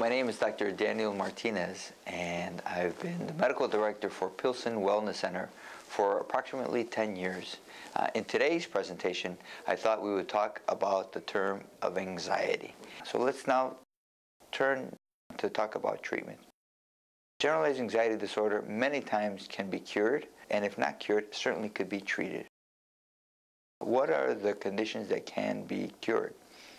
my name is Dr. Daniel Martinez, and I've been the medical director for Pilsen Wellness Center for approximately 10 years. Uh, in today's presentation, I thought we would talk about the term of anxiety. So let's now turn to talk about treatment. Generalized anxiety disorder many times can be cured, and if not cured, certainly could be treated. What are the conditions that can be cured?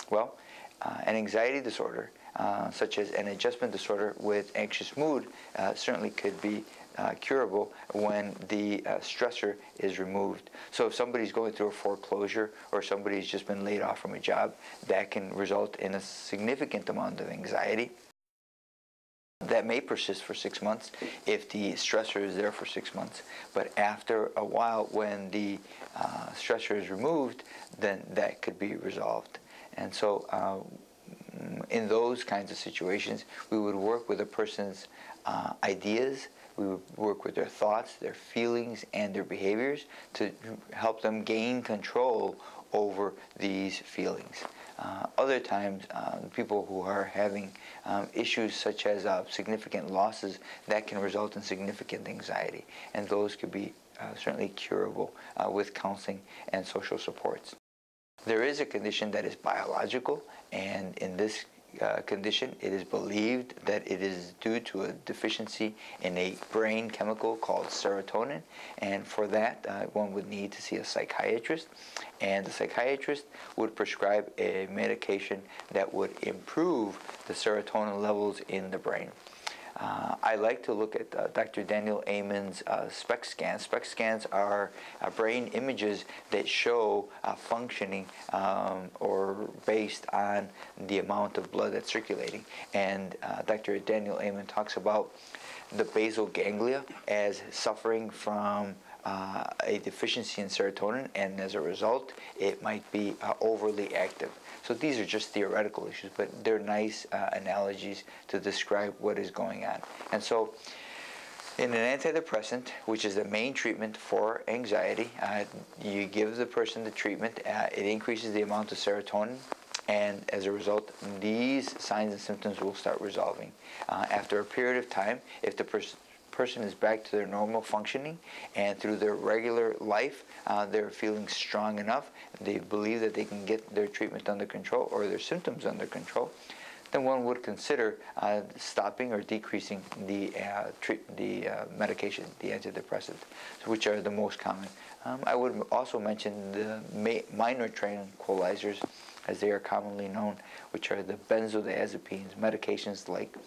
Well, uh, an anxiety disorder, uh, such as an adjustment disorder with anxious mood, uh, certainly could be uh, curable when the uh, stressor is removed. So if somebody's going through a foreclosure or somebody's just been laid off from a job, that can result in a significant amount of anxiety that may persist for six months if the stressor is there for six months. But after a while, when the uh, stressor is removed, then that could be resolved. And so, uh, in those kinds of situations, we would work with a person's uh, ideas, we would work with their thoughts, their feelings, and their behaviors to help them gain control over these feelings. Uh, other times, uh, people who are having um, issues such as uh, significant losses, that can result in significant anxiety. And those could be uh, certainly curable uh, with counseling and social supports. There is a condition that is biological, and in this uh, condition, it is believed that it is due to a deficiency in a brain chemical called serotonin. And for that, uh, one would need to see a psychiatrist. And the psychiatrist would prescribe a medication that would improve the serotonin levels in the brain. Uh, I like to look at uh, Dr. Daniel Amen's uh, SPECT scans. SPECT scans are uh, brain images that show uh, functioning um, or based on the amount of blood that's circulating. And uh, Dr. Daniel Amen talks about the basal ganglia as suffering from uh, a deficiency in serotonin, and as a result, it might be uh, overly active. So these are just theoretical issues, but they're nice uh, analogies to describe what is going on. And so, in an antidepressant, which is the main treatment for anxiety, uh, you give the person the treatment. Uh, it increases the amount of serotonin, and as a result, these signs and symptoms will start resolving. Uh, after a period of time, if the person person is back to their normal functioning and through their regular life, uh, they're feeling strong enough, they believe that they can get their treatment under control or their symptoms under control, then one would consider uh, stopping or decreasing the, uh, treat, the uh, medication, the antidepressants, which are the most common. Um, I would also mention the minor tranquilizers, as they are commonly known, which are the benzodiazepines, medications like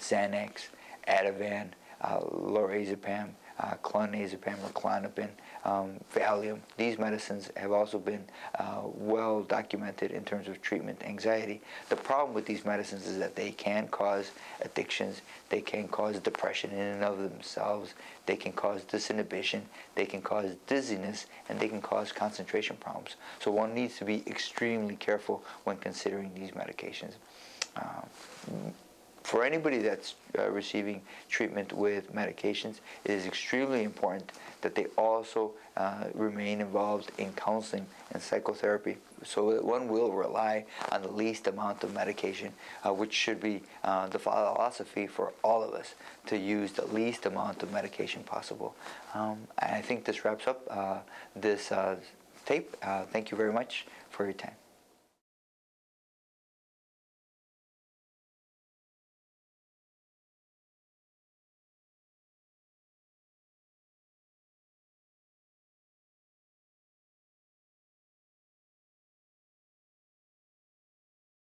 Xanax, Ativan, uh, lorazepam, uh, clonazepam or Klonopin, um, Valium. These medicines have also been uh, well documented in terms of treatment anxiety. The problem with these medicines is that they can cause addictions, they can cause depression in and of themselves, they can cause disinhibition, they can cause dizziness, and they can cause concentration problems. So one needs to be extremely careful when considering these medications. Uh, for anybody that's uh, receiving treatment with medications, it is extremely important that they also uh, remain involved in counseling and psychotherapy so that one will rely on the least amount of medication, uh, which should be uh, the philosophy for all of us to use the least amount of medication possible. Um, I think this wraps up uh, this uh, tape. thank you very much for your time.